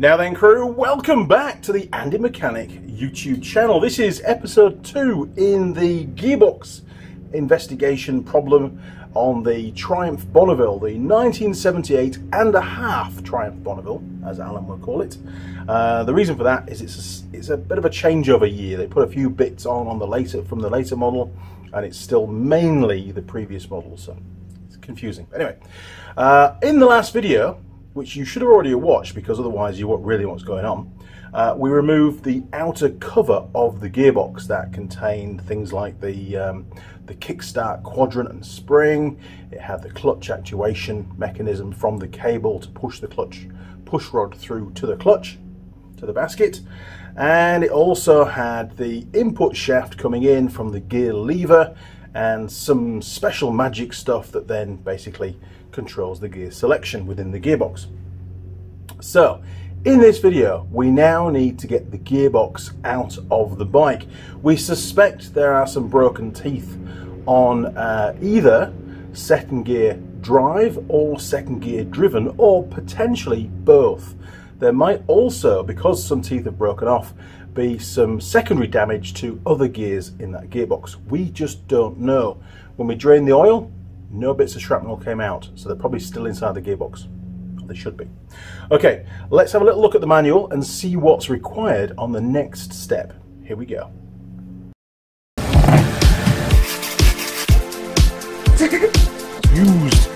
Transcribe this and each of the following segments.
Now then crew, welcome back to the Andy Mechanic YouTube channel. This is episode 2 in the gearbox investigation problem on the Triumph Bonneville, the 1978 and a half Triumph Bonneville, as Alan will call it. Uh, the reason for that is it's a, it's a bit of a changeover year. They put a few bits on on the later from the later model, and it's still mainly the previous model, so it's confusing. Anyway, uh, in the last video, which you should have already watched because otherwise you won't really know what's going on, uh, we removed the outer cover of the gearbox that contained things like the, um, the kickstart quadrant and spring. It had the clutch actuation mechanism from the cable to push the clutch push rod through to the clutch, to the basket. And it also had the input shaft coming in from the gear lever and some special magic stuff that then basically controls the gear selection within the gearbox. So, in this video, we now need to get the gearbox out of the bike. We suspect there are some broken teeth on uh, either second gear drive or second gear driven or potentially both. There might also, because some teeth have broken off, be some secondary damage to other gears in that gearbox. We just don't know. When we drain the oil, no bits of shrapnel came out, so they're probably still inside the gearbox. They should be. Okay, let's have a little look at the manual and see what's required on the next step. Here we go. Used.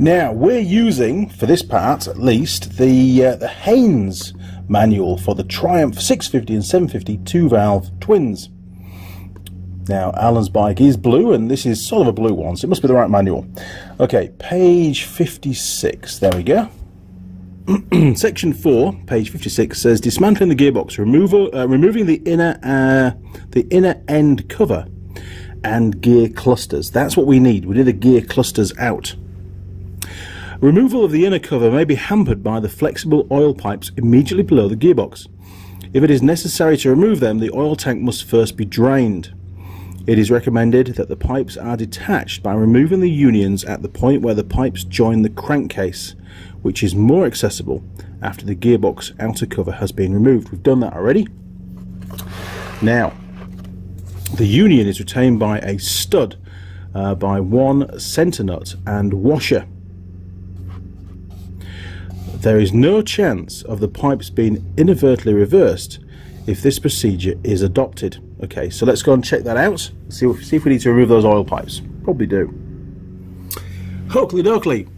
Now we're using, for this part at least, the uh, the Haynes manual for the Triumph 650 and 750 two-valve twins. Now Alan's bike is blue, and this is sort of a blue one, so it must be the right manual. Okay, page 56. There we go. Section 4, page 56 says dismantling the gearbox, removal, uh, removing the inner uh, the inner end cover and gear clusters. That's what we need. We need the gear clusters out. Removal of the inner cover may be hampered by the flexible oil pipes immediately below the gearbox. If it is necessary to remove them, the oil tank must first be drained. It is recommended that the pipes are detached by removing the unions at the point where the pipes join the crankcase, which is more accessible after the gearbox outer cover has been removed. We've done that already. Now, the union is retained by a stud uh, by one centre nut and washer. There is no chance of the pipes being inadvertently reversed if this procedure is adopted. Okay, so let's go and check that out. See if, see if we need to remove those oil pipes. Probably do. Hokely dokely.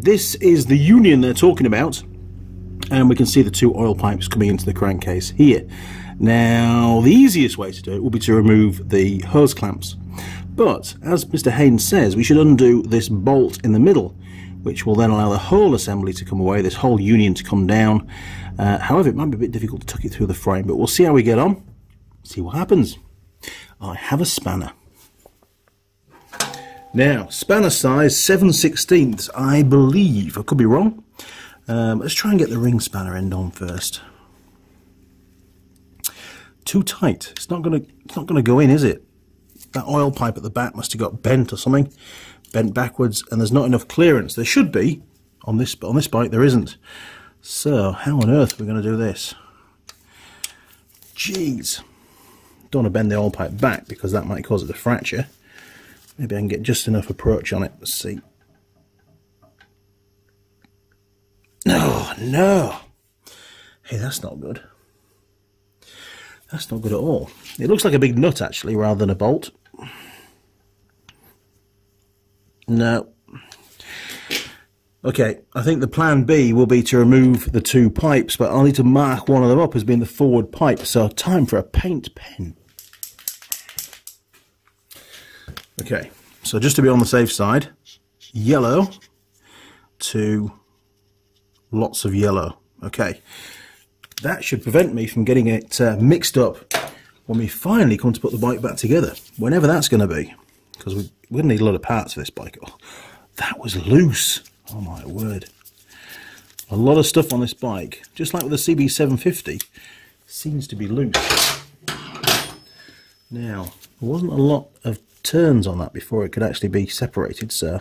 this is the union they're talking about. And we can see the two oil pipes coming into the crankcase here. Now, the easiest way to do it will be to remove the hose clamps. But, as Mr. Haynes says, we should undo this bolt in the middle, which will then allow the whole assembly to come away, this whole union to come down. Uh, however, it might be a bit difficult to tuck it through the frame, but we'll see how we get on, see what happens. I have a spanner. Now, spanner size 7 16ths, I believe. I could be wrong. Um, let's try and get the ring spanner end on first. Too tight. It's not gonna. It's not gonna go in, is it? That oil pipe at the back must have got bent or something, bent backwards, and there's not enough clearance. There should be on this, but on this bike there isn't. So how on earth are we going to do this? Jeez. Don't want to bend the oil pipe back because that might cause it to fracture. Maybe I can get just enough approach on it. Let's see. Oh, no. Hey, that's not good. That's not good at all. It looks like a big nut, actually, rather than a bolt. No. Okay, I think the plan B will be to remove the two pipes, but I'll need to mark one of them up as being the forward pipe. So time for a paint pen. Okay, so just to be on the safe side, yellow to lots of yellow. Okay, that should prevent me from getting it uh, mixed up when we finally come to put the bike back together, whenever that's going to be. Because we, we're need a lot of parts for this bike. Oh, that was loose. Oh my word. A lot of stuff on this bike, just like with the CB750, seems to be loose. Now, there wasn't a lot of turns on that before it could actually be separated, so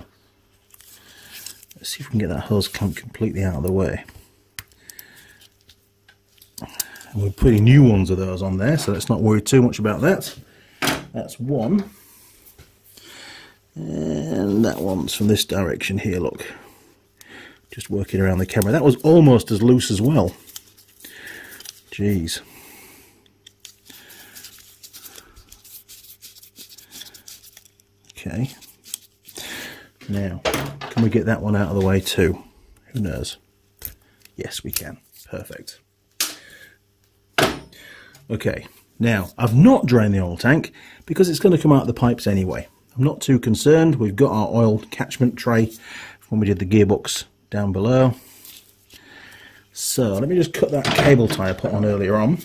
let's see if we can get that hose clamp completely out of the way. And we're putting new ones of those on there, so let's not worry too much about that. That's one. And that one's from this direction here, look. Just working around the camera. That was almost as loose as well. Jeez. Okay. Now, can we get that one out of the way too? Who knows? Yes, we can. Perfect. Okay, now I've not drained the oil tank because it's going to come out of the pipes anyway. I'm not too concerned. We've got our oil catchment tray when we did the gearbox down below. So let me just cut that cable tie I put on earlier on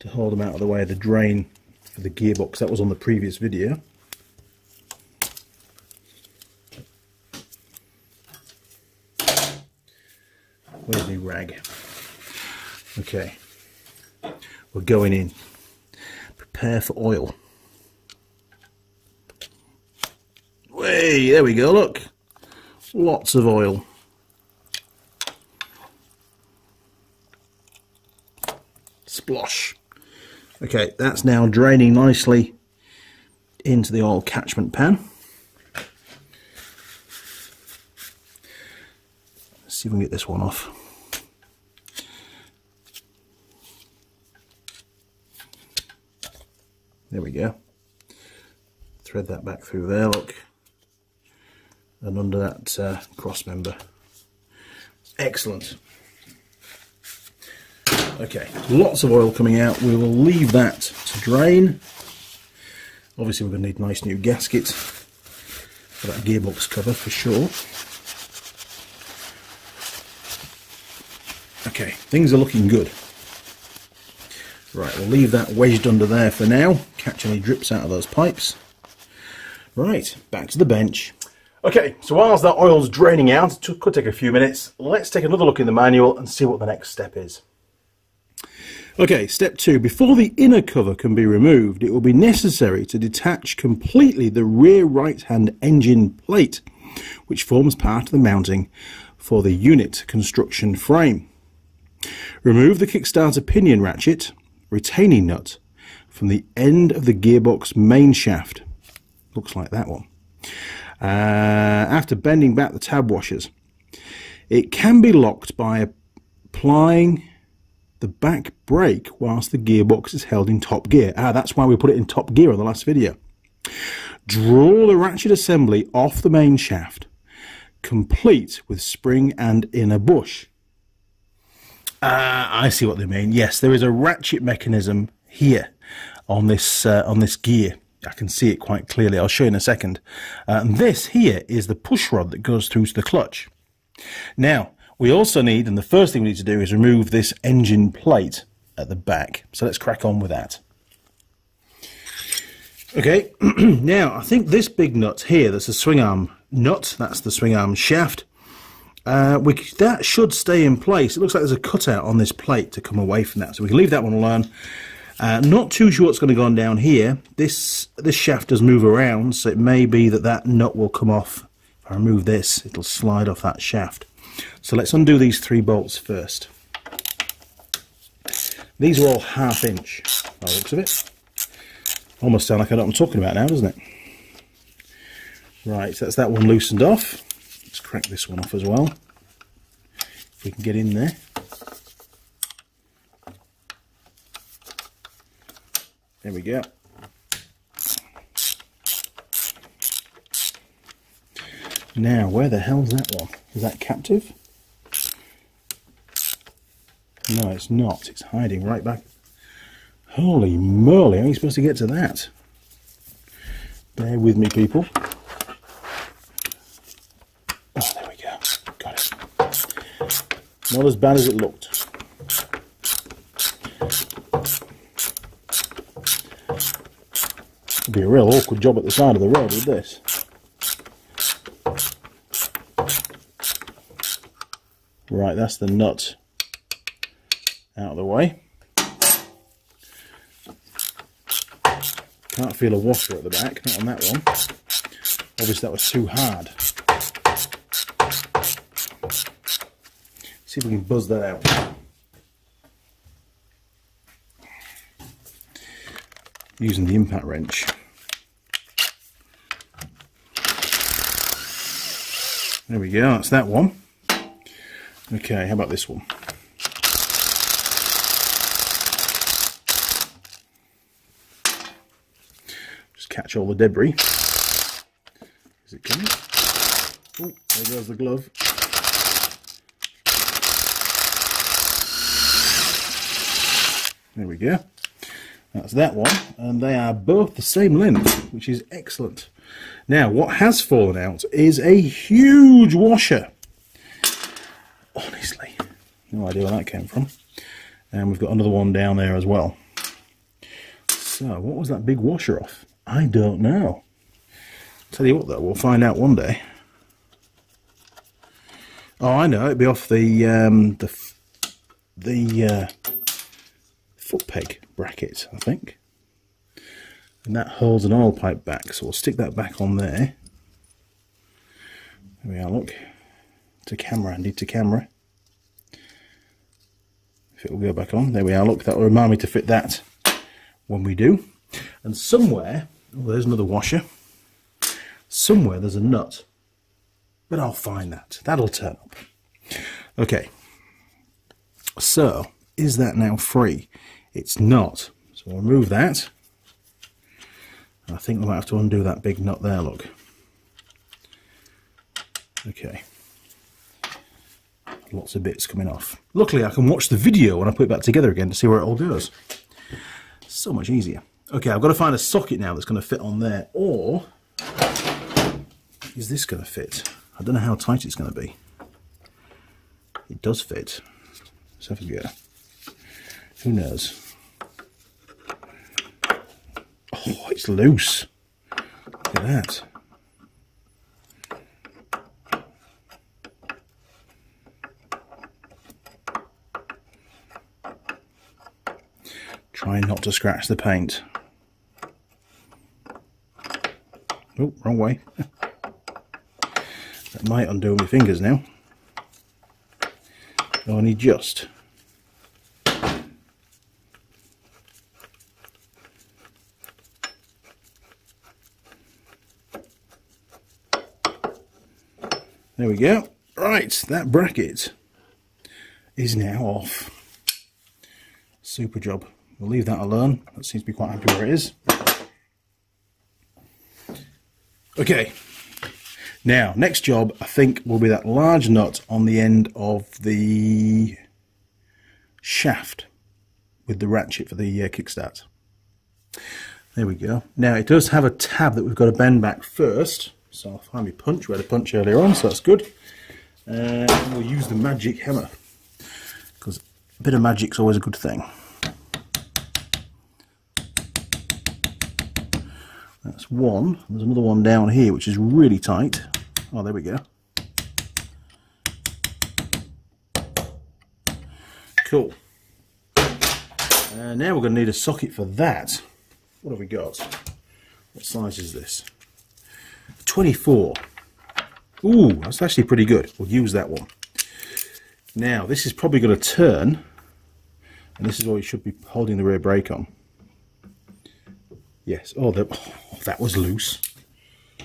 to hold them out of the way of the drain for the gearbox. That was on the previous video. Where's the rag? Okay, we're going in. Prepare for oil. Way, there we go, look. Lots of oil. Splosh. Okay, that's now draining nicely into the oil catchment pan. Let's see if we can get this one off. There we go. Thread that back through there, look. And under that uh, cross member. Excellent. Okay, lots of oil coming out. We will leave that to drain. Obviously we're going to need a nice new gasket for that gearbox cover for sure. Okay, things are looking good. Right, we'll leave that wedged under there for now. Catch any drips out of those pipes. Right, back to the bench. Okay, so whilst that oil's draining out, it could take a few minutes, let's take another look in the manual and see what the next step is. Okay, step two. Before the inner cover can be removed, it will be necessary to detach completely the rear right-hand engine plate, which forms part of the mounting for the unit construction frame. Remove the Kickstarter pinion ratchet retaining nut from the end of the gearbox main shaft. Looks like that one. Uh, after bending back the tab washers, it can be locked by applying the back brake whilst the gearbox is held in top gear. Ah, that's why we put it in top gear on the last video. Draw the ratchet assembly off the main shaft, complete with spring and inner bush. Uh, I see what they mean. Yes, there is a ratchet mechanism here on this uh, on this gear. I can see it quite clearly. I'll show you in a second. Uh, and this here is the push rod that goes through to the clutch. Now, we also need, and the first thing we need to do is remove this engine plate at the back. So let's crack on with that. Okay, now I think this big nut here, that's a swing arm nut, that's the swing arm shaft, uh, we, that should stay in place. It looks like there's a cutout on this plate to come away from that. So we can leave that one alone. Uh, not too sure what's going to go on down here. This this shaft does move around, so it may be that that nut will come off. If I remove this, it'll slide off that shaft. So let's undo these three bolts first. These are all half inch, by the looks of it. Almost sound like I know what I'm talking about now, doesn't it? Right, so that's that one loosened off. Let's crack this one off as well. If we can get in there. There we go. Now, where the hell's that one? Is that captive? No, it's not. It's hiding right back. Holy moly, how are you supposed to get to that? Bear with me, people. Oh, there we go. Got it. Not as bad as it looked. Be a real awkward job at the side of the road with this. Right, that's the nut out of the way. Can't feel a washer at the back, not on that one. Obviously that was too hard. See if we can buzz that out. Using the impact wrench. There we go, that's that one. Okay, how about this one? Just catch all the debris. Is it coming? Oh, there goes the glove. There we go. That's that one, and they are both the same length, which is excellent. Now, what has fallen out is a huge washer. Honestly, no idea where that came from. And we've got another one down there as well. So, what was that big washer off? I don't know. Tell you what, though, we'll find out one day. Oh, I know. It'd be off the um, the the uh, foot peg bracket, I think. And that holds an oil pipe back, so we'll stick that back on there. There we are, look. To camera, Andy, to camera. If it will go back on. There we are, look, that will remind me to fit that when we do. And somewhere, oh, there's another washer. Somewhere there's a nut. But I'll find that. That'll turn up. Okay. So, is that now free? It's not. So we'll remove that. I think we might have to undo that big nut there, look. Okay. Lots of bits coming off. Luckily I can watch the video when I put it back together again to see where it all goes. So much easier. Okay, I've got to find a socket now that's going to fit on there, or is this going to fit? I don't know how tight it's going to be. It does fit. Let's have a go. Who knows? Oh, it's loose. Look at that. Try not to scratch the paint. Oh, wrong way. that might undo my fingers now. Only just. There we go. Right, that bracket is now off. Super job. We'll leave that alone. That seems to be quite happy where it is. Okay. Now, next job, I think, will be that large nut on the end of the shaft with the ratchet for the uh, kickstart. There we go. Now, it does have a tab that we've got to bend back first. So I'll find my punch. We had a punch earlier on, so that's good. Uh, and we'll use the magic hammer because a bit of magic's always a good thing. That's one. There's another one down here which is really tight. Oh, there we go. Cool. And now we're going to need a socket for that. What have we got? What size is this? 24. Ooh, that's actually pretty good. We'll use that one. Now, this is probably going to turn, and this is what you should be holding the rear brake on. Yes. Oh, the, oh, that was loose.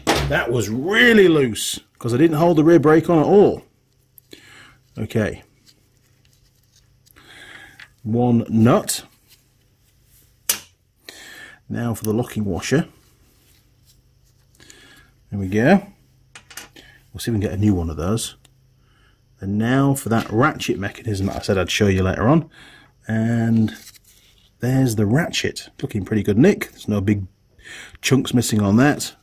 That was really loose because I didn't hold the rear brake on at all. Okay. One nut. Now for the locking washer. There we go. We'll see if we can get a new one of those. And now for that ratchet mechanism that I said I'd show you later on. And there's the ratchet. Looking pretty good nick. There's no big chunks missing on that.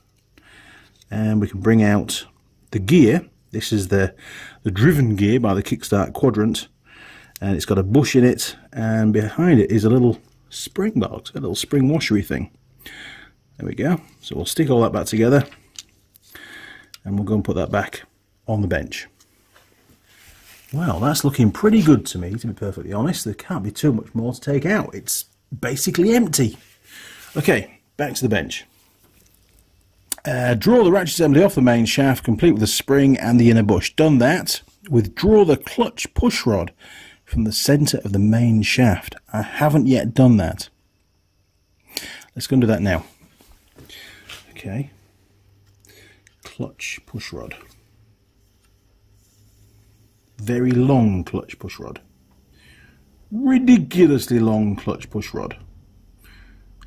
And we can bring out the gear. This is the, the driven gear by the Kickstart Quadrant. And it's got a bush in it. And behind it is a little spring box, a little spring washery thing. There we go. So we'll stick all that back together and we'll go and put that back on the bench. Well, that's looking pretty good to me, to be perfectly honest. There can't be too much more to take out. It's basically empty. Okay, back to the bench. Uh, draw the ratchet assembly off the main shaft, complete with the spring and the inner bush. Done that. Withdraw the clutch push rod from the centre of the main shaft. I haven't yet done that. Let's go and do that now. Okay. Clutch push rod. Very long clutch push rod. Ridiculously long clutch push rod.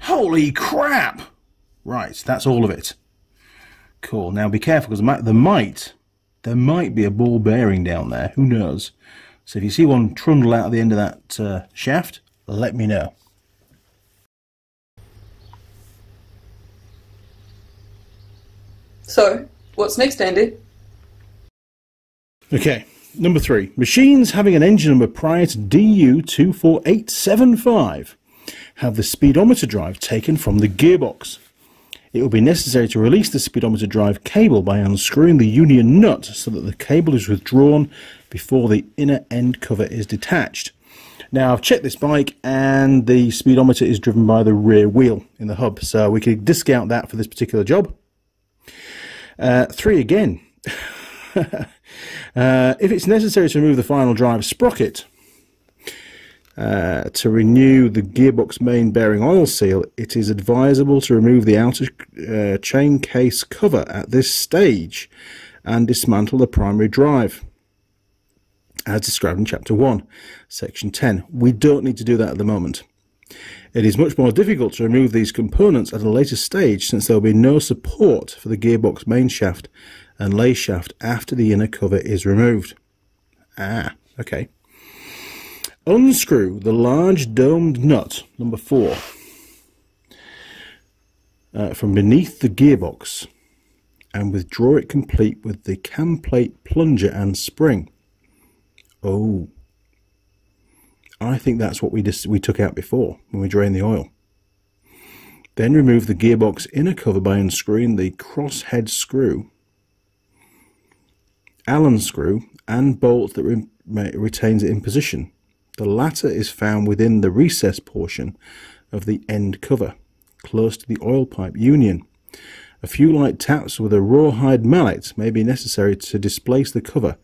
Holy crap! Right, that's all of it. Cool. Now be careful because there might, there might be a ball bearing down there. Who knows? So if you see one trundle out of the end of that uh, shaft, let me know. So, what's next, Andy? Okay, number three. Machines having an engine number prior to DU24875 have the speedometer drive taken from the gearbox. It will be necessary to release the speedometer drive cable by unscrewing the union nut so that the cable is withdrawn before the inner end cover is detached. Now I've checked this bike and the speedometer is driven by the rear wheel in the hub so we could discount that for this particular job. Uh, three again. uh, if it's necessary to remove the final drive sprocket, uh, to renew the gearbox main bearing oil seal, it is advisable to remove the outer uh, chain case cover at this stage and dismantle the primary drive. As described in chapter 1 section 10 we don't need to do that at the moment it is much more difficult to remove these components at a later stage since there will be no support for the gearbox main shaft and lay shaft after the inner cover is removed ah okay Unscrew the large domed nut, number four, uh, from beneath the gearbox and withdraw it complete with the cam plate plunger and spring. Oh, I think that's what we we took out before when we drained the oil. Then remove the gearbox inner cover by unscrewing the crosshead screw, Allen screw, and bolt that re retains it in position. The latter is found within the recess portion of the end cover, close to the oil pipe union. A few light taps with a rawhide mallet may be necessary to displace the cover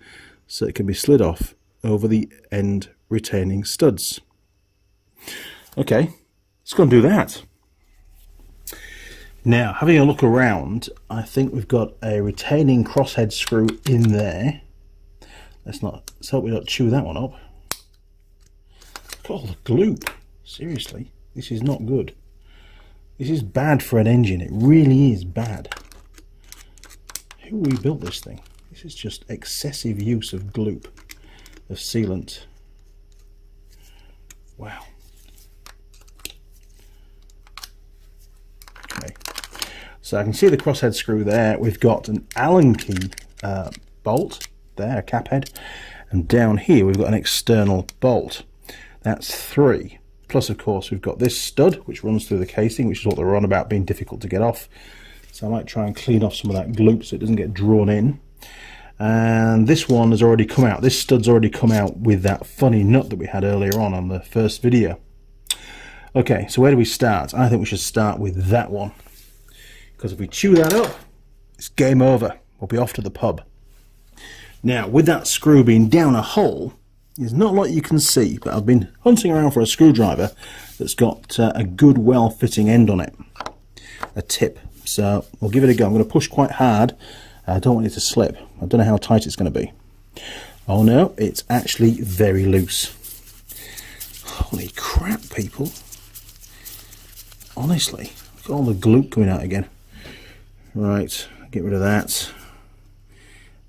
so it can be slid off over the end retaining studs. Okay, let's go and do that. Now, having a look around, I think we've got a retaining crosshead screw in there. Let's not, let's hope we don't chew that one up. Oh, the gloop. Seriously, this is not good. This is bad for an engine. It really is bad. Who rebuilt this thing? This is just excessive use of gloop, of sealant. Wow. Okay. So I can see the crosshead screw there. We've got an Allen key uh, bolt there, a cap head. And down here we've got an external bolt. That's three. Plus, of course, we've got this stud, which runs through the casing, which is what they're on about being difficult to get off. So I might try and clean off some of that gloop so it doesn't get drawn in. And this one has already come out. This stud's already come out with that funny nut that we had earlier on on the first video. Okay, so where do we start? I think we should start with that one. Because if we chew that up, it's game over. We'll be off to the pub. Now, with that screw being down a hole, there's not a lot you can see, but I've been hunting around for a screwdriver that's got uh, a good, well-fitting end on it, a tip. So we'll give it a go. I'm going to push quite hard. I don't want it to slip. I don't know how tight it's going to be. Oh no, it's actually very loose. Holy crap, people. Honestly, look at all the glue coming out again. Right, get rid of that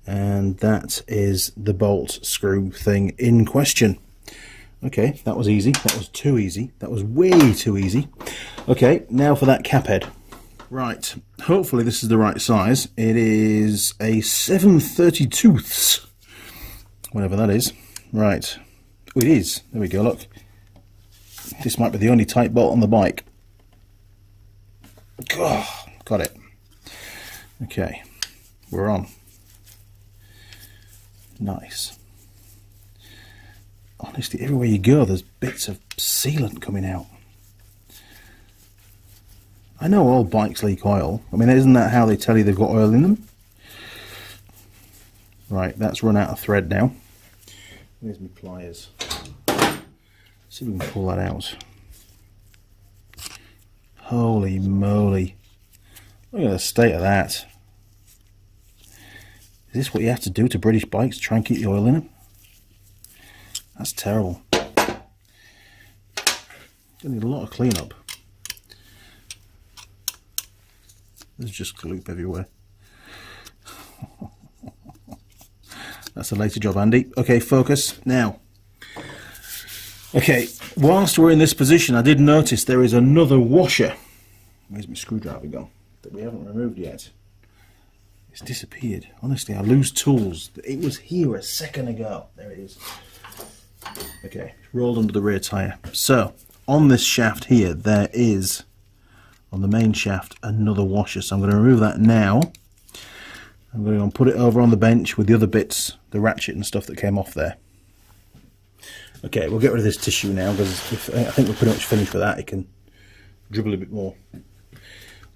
and that is the bolt screw thing in question. Okay, that was easy. That was too easy. That was way too easy. Okay, now for that cap head. Right, hopefully this is the right size. It is a 732 ths whatever that is. Right, oh, it is. There we go, look. This might be the only tight bolt on the bike. Oh, got it. Okay, we're on. Nice. Honestly, everywhere you go, there's bits of sealant coming out. I know all bikes leak oil. I mean, isn't that how they tell you they've got oil in them? Right, that's run out of thread now. Where's my pliers? see if we can pull that out. Holy moly. Look at the state of that. Is this what you have to do to British bikes to try and keep the oil in them? That's terrible. Gonna need a lot of cleanup. There's just gloop everywhere. That's a later job, Andy. Okay, focus. Now, okay, whilst we're in this position, I did notice there is another washer. Where's my screwdriver gone? That we haven't removed yet. It's disappeared. Honestly, I lose tools. It was here a second ago. There it is. Okay, rolled under the rear tyre. So, on this shaft here, there is, on the main shaft, another washer. So I'm going to remove that now. I'm going to put it over on the bench with the other bits, the ratchet and stuff that came off there. Okay, we'll get rid of this tissue now because I think we're pretty much finished with that. It can dribble a bit more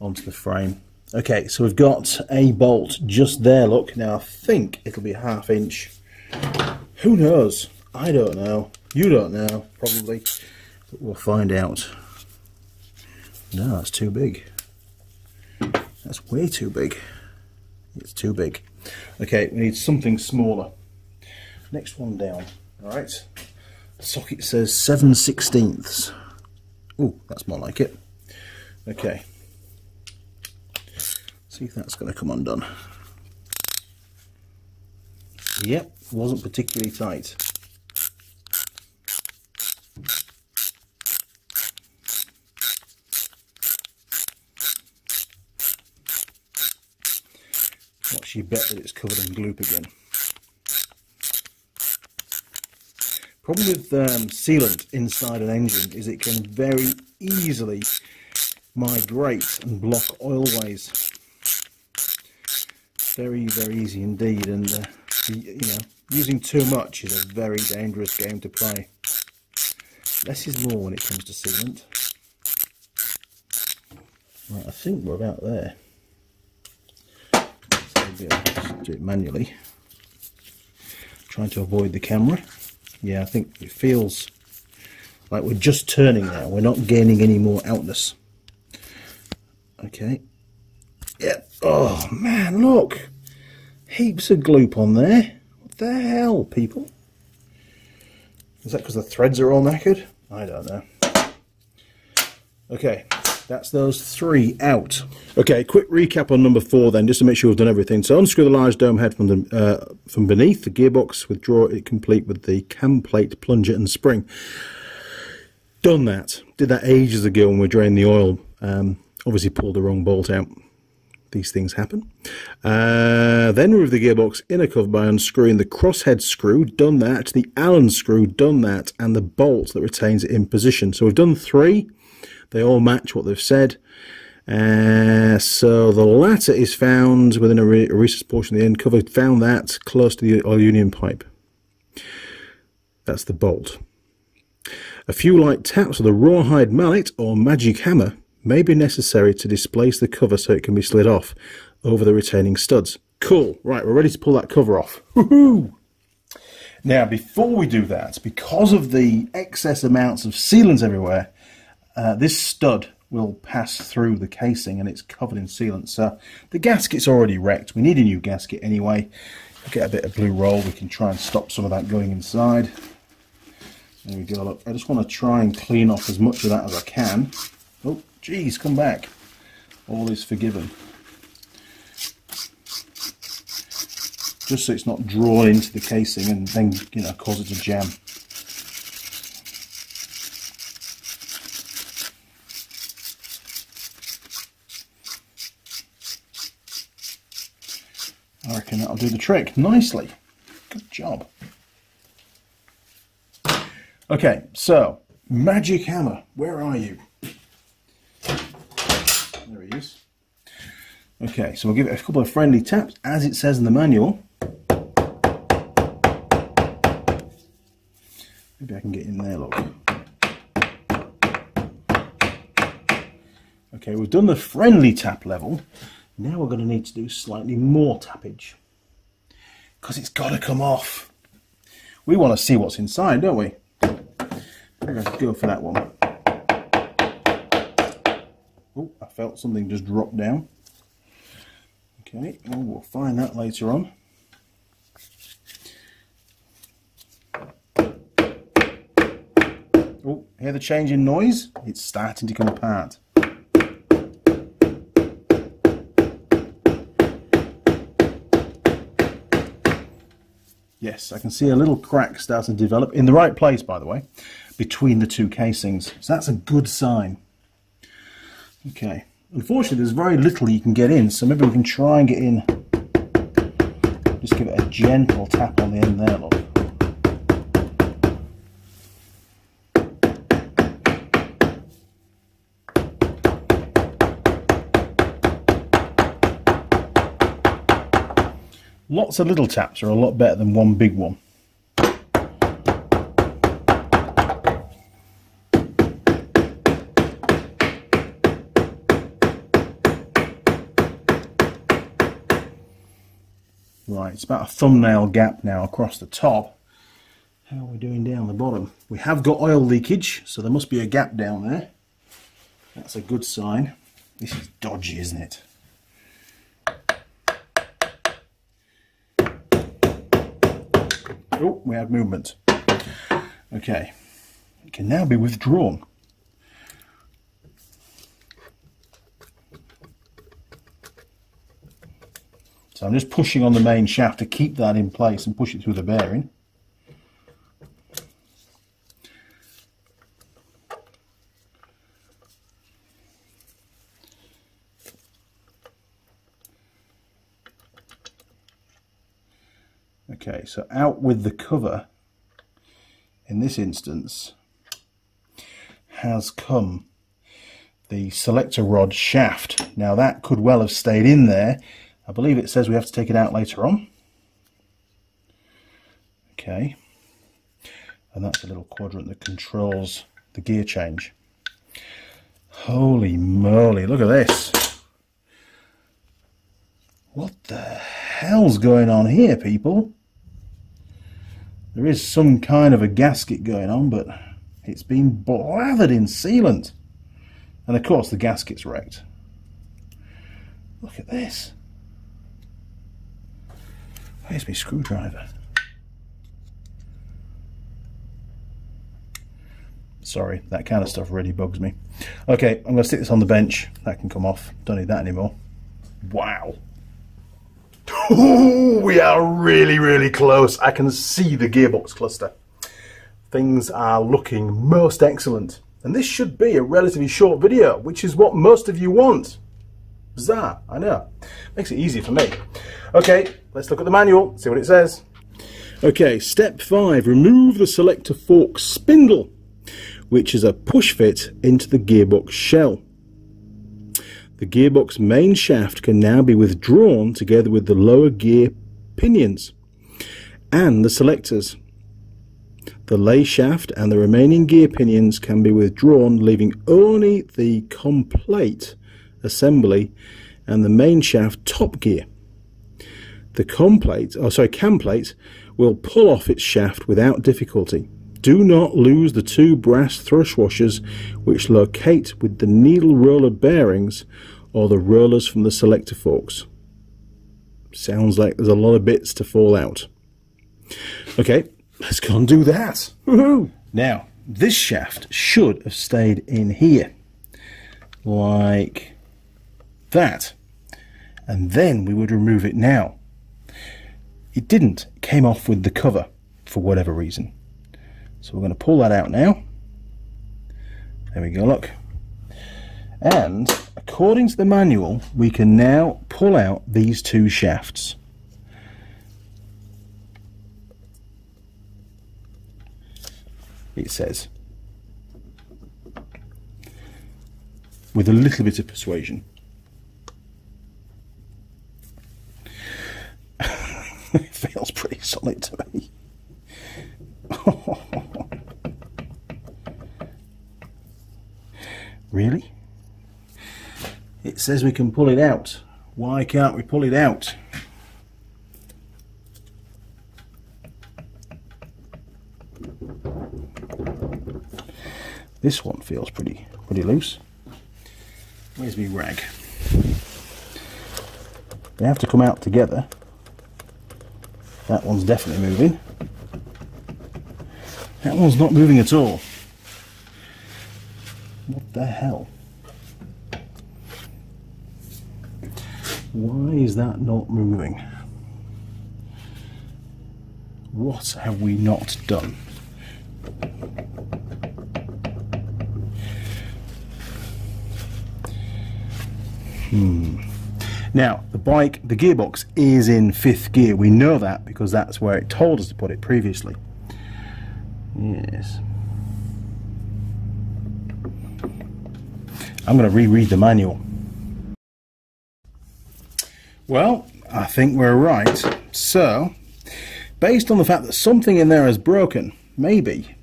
onto the frame. Okay, so we've got a bolt just there, look. Now I think it'll be a half inch. Who knows? I don't know. You don't know, probably. But we'll find out. No, that's too big. That's way too big. It's too big. Okay, we need something smaller. Next one down. Alright. Socket says 7 sixteenths. Oh, that's more like it. Okay. See if that's going to come undone. Yep, wasn't particularly tight. Watch you bet that it's covered in gloop again. Problem with um, sealant inside an engine is it can very easily migrate and block oilways. Very, very easy indeed, and uh, you know, using too much is a very dangerous game to play. Less is more when it comes to sealant. Right, I think we're about there do it manually. Trying to avoid the camera. Yeah, I think it feels like we're just turning now. We're not gaining any more outness. Okay. Yeah. Oh, man, look. Heaps of gloop on there. What the hell, people? Is that because the threads are all knackered? I don't know. Okay, that's those three out. Okay, quick recap on number four then, just to make sure we've done everything. So unscrew the large dome head from the uh, from beneath the gearbox, withdraw it complete with the cam plate, plunger and spring. Done that. Did that ages ago when we drained the oil. Um, obviously pulled the wrong bolt out. These things happen. Uh, then remove the gearbox inner cover by unscrewing the crosshead screw. Done that. The Allen screw. Done that. And the bolt that retains it in position. So we've done three. They all match what they've said. Uh, so the latter is found within a, re a recessed portion of the end cover. Found that close to the oil union pipe. That's the bolt. A few light taps with a rawhide mallet or magic hammer may be necessary to displace the cover so it can be slid off over the retaining studs. Cool. Right, we're ready to pull that cover off. Now, before we do that, because of the excess amounts of sealants everywhere, uh, this stud will pass through the casing and it's covered in sealant. So the gasket's already wrecked. We need a new gasket anyway. Get a bit of blue roll. We can try and stop some of that going inside. There we go. Look, I just want to try and clean off as much of that as I can. Oh, geez, come back. All is forgiven. Just so it's not drawn into the casing and then, you know, cause it to jam. I reckon that'll do the trick nicely. Good job. Okay, so Magic Hammer, where are you? There he is. Okay, so we'll give it a couple of friendly taps as it says in the manual. Maybe I can get in there, look. Okay, we've done the friendly tap level. Now we're going to need to do slightly more tappage. Because it's got to come off. We want to see what's inside, don't we? Let's go for that one. Oh, I felt something just drop down. Okay, well, we'll find that later on. Oh, hear the change in noise? It's starting to come apart. Yes, I can see a little crack starting to develop, in the right place by the way, between the two casings. So that's a good sign. Okay, unfortunately there's very little you can get in, so maybe we can try and get in. Just give it a gentle tap on the end there, look. Lots of little taps are a lot better than one big one. Right, it's about a thumbnail gap now across the top. How are we doing down the bottom? We have got oil leakage, so there must be a gap down there. That's a good sign. This is dodgy, isn't it? Oh, we have movement. Okay, it can now be withdrawn. So I'm just pushing on the main shaft to keep that in place and push it through the bearing. Okay, so out with the cover in this instance has come the selector rod shaft. Now that could well have stayed in there. I believe it says we have to take it out later on. Okay, and that's a little quadrant that controls the gear change. Holy moly, look at this. What the hell's going on here, people? There is some kind of a gasket going on, but it's been blathered in sealant. And of course the gasket's wrecked. Look at this. Where's my screwdriver? Sorry, that kind of stuff really bugs me. Okay, I'm going to stick this on the bench. That can come off. Don't need that anymore. Wow. Ooh, we are really, really close. I can see the gearbox cluster. Things are looking most excellent. And this should be a relatively short video, which is what most of you want. Bizarre, I know. Makes it easy for me. Okay, let's look at the manual, see what it says. Okay, step five, remove the selector fork spindle, which is a push fit into the gearbox shell. The gearbox main shaft can now be withdrawn together with the lower gear pinions and the selectors. The lay shaft and the remaining gear pinions can be withdrawn, leaving only the complate assembly and the main shaft top gear. The complate, oh sorry, cam plate will pull off its shaft without difficulty. Do not lose the two brass thrust washers which locate with the needle roller bearings or the rollers from the selector forks. Sounds like there's a lot of bits to fall out. Okay, let's go and do that. Now, this shaft should have stayed in here, like that. And then we would remove it now. It didn't, it came off with the cover for whatever reason. So we're going to pull that out now. There we go, look. And according to the manual, we can now pull out these two shafts. It says. With a little bit of persuasion. it feels pretty solid to me really? It says we can pull it out. Why can't we pull it out? This one feels pretty pretty loose. Where's my rag? They have to come out together. That one's definitely moving. That one's not moving at all. What the hell? Why is that not moving? What have we not done? Hmm. Now, the bike, the gearbox is in fifth gear. We know that because that's where it told us to put it previously. Yes. I'm going to reread the manual. Well, I think we're right. So, based on the fact that something in there is broken, maybe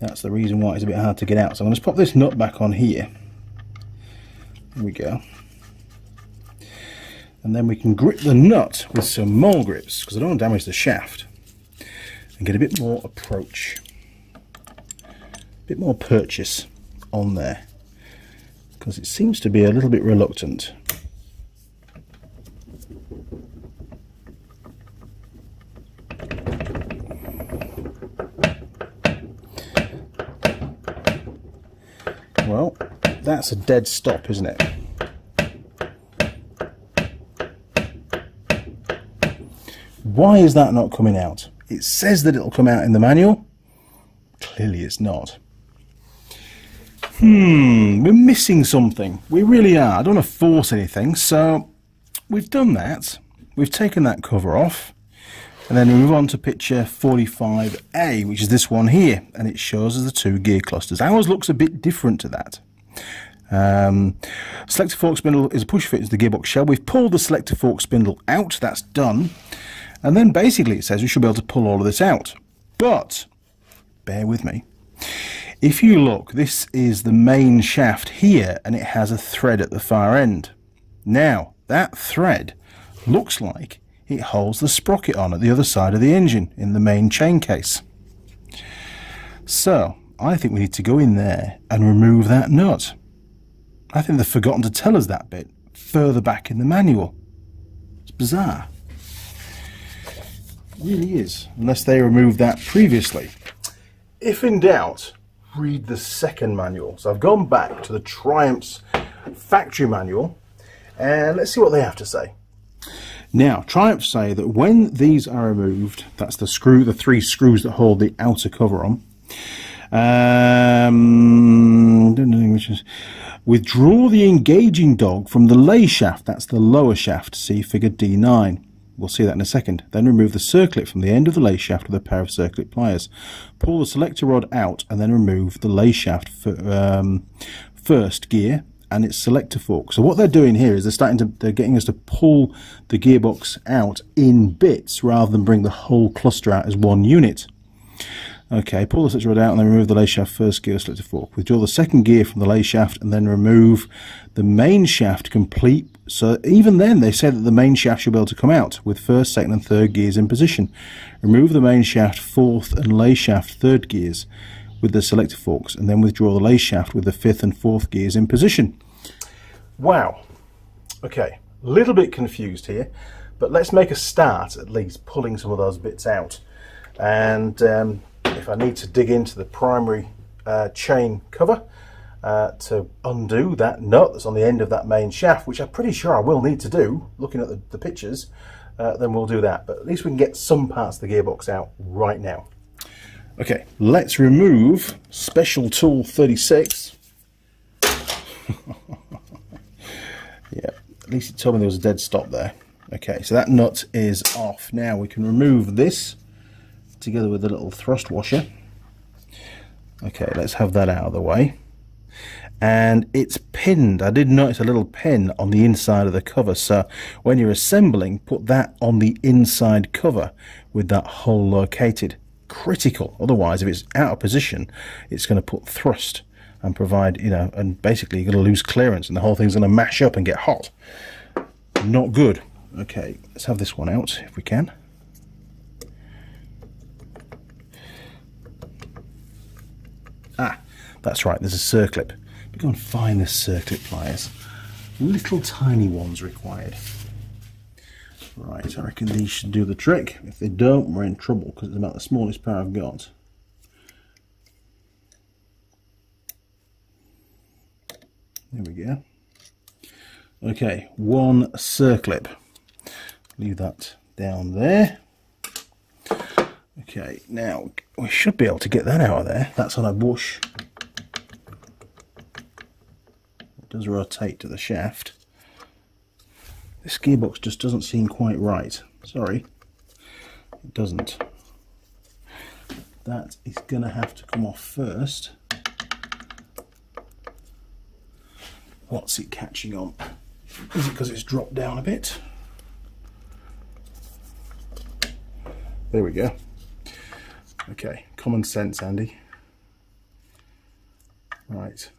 that's the reason why it's a bit hard to get out. So I'm going to pop this nut back on here. There we go and then we can grip the nut with some mole grips because I don't want to damage the shaft and get a bit more approach. A bit more purchase on there because it seems to be a little bit reluctant. Well that's a dead stop isn't it? Why is that not coming out? It says that it'll come out in the manual. Clearly it's not. Hmm, we're missing something. We really are. I don't want to force anything, so we've done that. We've taken that cover off. And then we move on to picture 45A, which is this one here, and it shows us the two gear clusters. Ours looks a bit different to that. Um, selector fork spindle is a push fit into the gearbox shell. We've pulled the selector fork spindle out, that's done. And then basically it says we should be able to pull all of this out. But, bear with me, if you look, this is the main shaft here and it has a thread at the far end. Now, that thread looks like it holds the sprocket on at the other side of the engine in the main chain case. So, I think we need to go in there and remove that nut. I think they've forgotten to tell us that bit further back in the manual. It's bizarre really is, unless they removed that previously. If in doubt, read the second manual. So I've gone back to the Triumph's factory manual, and let's see what they have to say. Now, Triumph say that when these are removed, that's the screw, the three screws that hold the outer cover on, um, which is, withdraw the engaging dog from the lay shaft, that's the lower shaft, see figure D9. We'll see that in a second. Then remove the circlip from the end of the lay shaft with a pair of circlip pliers. Pull the selector rod out and then remove the lay shaft for, um, first gear and its selector fork. So what they're doing here is they're starting to they're getting us to pull the gearbox out in bits rather than bring the whole cluster out as one unit. Okay, pull the selector rod out and then remove the lay shaft first gear selector fork. Withdraw the second gear from the lay shaft and then remove the main shaft complete so even then, they said that the main shaft should be able to come out with first, second, and third gears in position. Remove the main shaft, fourth, and lay shaft, third gears with the selector forks, and then withdraw the lay shaft with the fifth and fourth gears in position. Wow. Okay, a little bit confused here, but let's make a start at least pulling some of those bits out. And um, if I need to dig into the primary uh, chain cover, uh, to undo that nut that's on the end of that main shaft, which I'm pretty sure I will need to do, looking at the, the pictures, uh, then we'll do that. But at least we can get some parts of the gearbox out right now. Okay, let's remove Special Tool 36. yeah, at least it told me there was a dead stop there. Okay, so that nut is off. Now we can remove this together with the little thrust washer. Okay, let's have that out of the way. And it's pinned. I did notice a little pin on the inside of the cover. So when you're assembling, put that on the inside cover with that hole located. Critical. Otherwise, if it's out of position, it's going to put thrust and provide, you know, and basically you're going to lose clearance and the whole thing's going to mash up and get hot. Not good. Okay, let's have this one out if we can. Ah, that's right, there's a circlip. Go and find the circlip pliers. Little tiny ones required. Right, I reckon these should do the trick. If they don't, we're in trouble because it's about the smallest pair I've got. There we go. Okay, one circlip. Leave that down there. Okay, now we should be able to get that out of there. That's on a bush. It does rotate to the shaft. This gearbox just doesn't seem quite right. Sorry, it doesn't. That is going to have to come off first. What's it catching on? Is it because it's dropped down a bit? There we go. Okay, common sense, Andy. Right,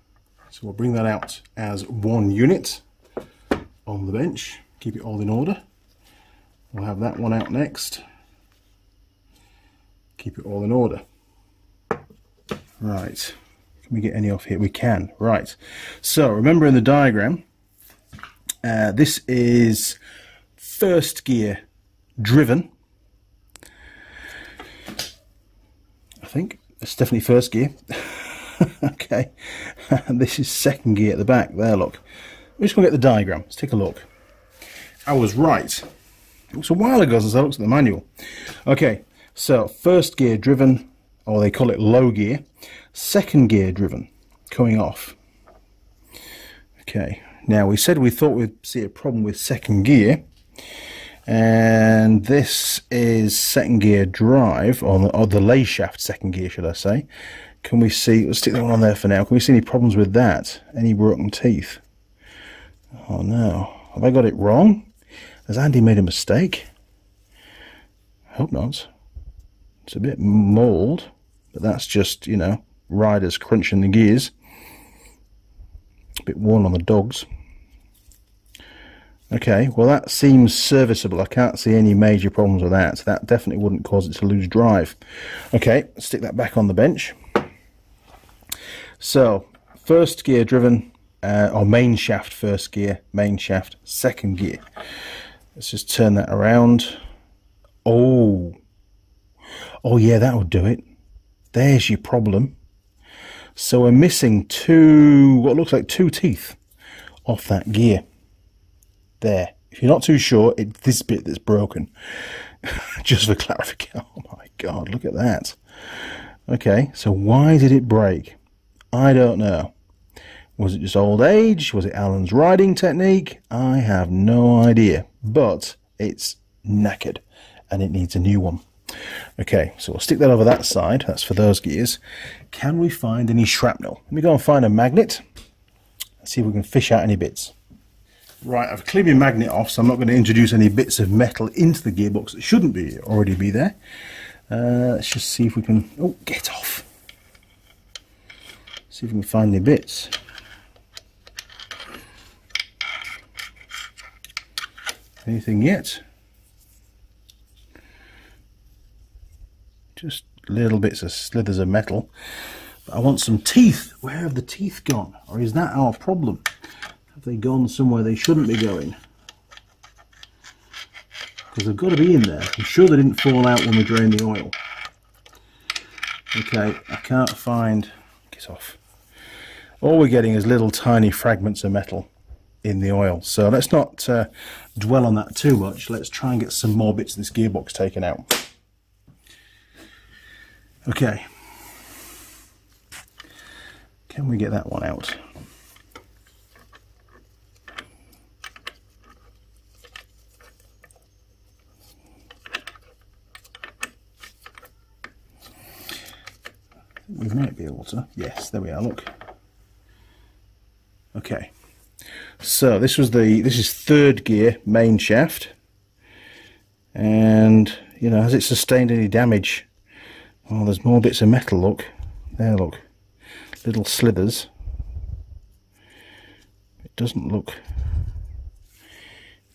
so we'll bring that out as one unit on the bench. Keep it all in order. We'll have that one out next. Keep it all in order. Right, can we get any off here? We can, right. So remember in the diagram, uh, this is first gear driven. I think it's definitely first gear. okay, this is second gear at the back. There, look. We're just going to get the diagram. Let's take a look. I was right. It was a while ago since I looked at the manual. Okay, so first gear driven, or they call it low gear. Second gear driven, coming off. Okay, now we said we thought we'd see a problem with second gear. And this is second gear drive, or the, or the lay shaft second gear, should I say. Can we see, let's stick that one on there for now. Can we see any problems with that? Any broken teeth? Oh no, have I got it wrong? Has Andy made a mistake? I hope not. It's a bit mauled, but that's just, you know, riders crunching the gears. A bit worn on the dogs. Okay, well that seems serviceable. I can't see any major problems with that. That definitely wouldn't cause it to lose drive. Okay, stick that back on the bench. So, first gear driven, uh, or main shaft first gear, main shaft second gear. Let's just turn that around. Oh, oh yeah, that would do it. There's your problem. So we're missing two, what looks like two teeth off that gear. There. If you're not too sure, it's this bit that's broken. Just for clarification. Oh my god, look at that. Okay, so why did it break? I don't know. Was it just old age? Was it Alan's riding technique? I have no idea. But it's knackered and it needs a new one. Okay, so we'll stick that over that side. That's for those gears. Can we find any shrapnel? Let me go and find a magnet. Let's see if we can fish out any bits. Right, I've cleaned my magnet off, so I'm not going to introduce any bits of metal into the gearbox that shouldn't be already be there. Uh, let's just see if we can... Oh, get off! See if we can find the bits. Anything yet? Just little bits of slithers of metal. But I want some teeth. Where have the teeth gone? Or is that our problem? Have they gone somewhere they shouldn't be going? Because they've got to be in there. I'm sure they didn't fall out when we drained the oil. Okay, I can't find... Get off. All we're getting is little tiny fragments of metal in the oil. So let's not uh, dwell on that too much. Let's try and get some more bits of this gearbox taken out. Okay. Can we get that one out? We might be able to. Yes, there we are, look. Okay. So this was the this is third gear main shaft, and you know has it sustained any damage? Oh, there's more bits of metal. Look, there. Look, little slithers. It doesn't look.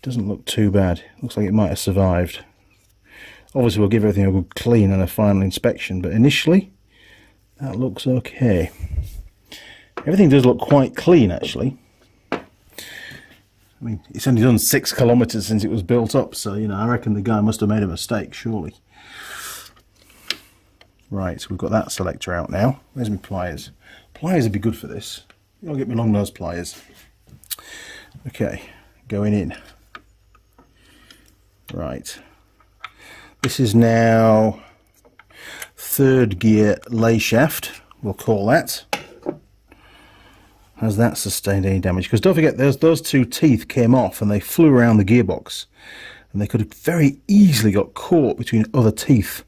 Doesn't look too bad. looks like it might have survived. Obviously, we'll give everything a good clean and a final inspection, but initially, that looks okay. Everything does look quite clean, actually. I mean, it's only done six kilometres since it was built up, so, you know, I reckon the guy must have made a mistake, surely. Right, so we've got that selector out now. Where's my pliers? Pliers would be good for this. I'll get my long nose pliers. Okay, going in. Right. This is now third gear lay shaft, we'll call that. Has that sustained any damage? Because don't forget, those, those two teeth came off and they flew around the gearbox. And they could have very easily got caught between other teeth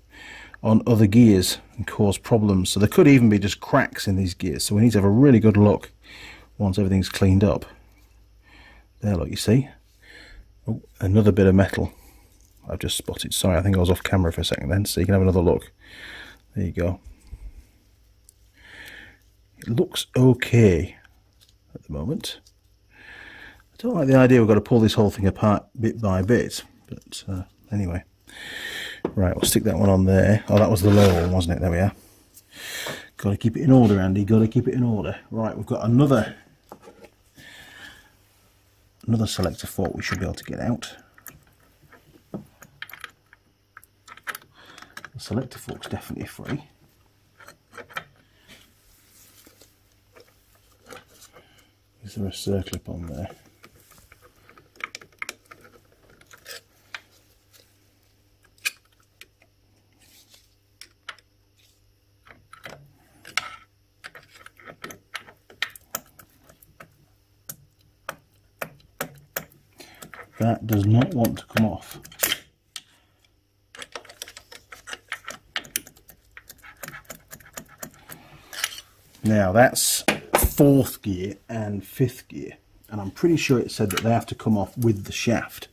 on other gears and caused problems. So there could even be just cracks in these gears. So we need to have a really good look once everything's cleaned up. There, look, you see? Oh, another bit of metal I've just spotted. Sorry, I think I was off camera for a second then, so you can have another look. There you go. It looks okay the moment. I don't like the idea we've got to pull this whole thing apart bit by bit, but uh, anyway. Right, we'll stick that one on there. Oh, that was the lower one, wasn't it? There we are. Got to keep it in order, Andy. Got to keep it in order. Right, we've got another another selector fork we should be able to get out. The selector fork's definitely free. Is there a circlip on there? That does not want to come off. Now that's fourth gear and fifth gear. And I'm pretty sure it said that they have to come off with the shaft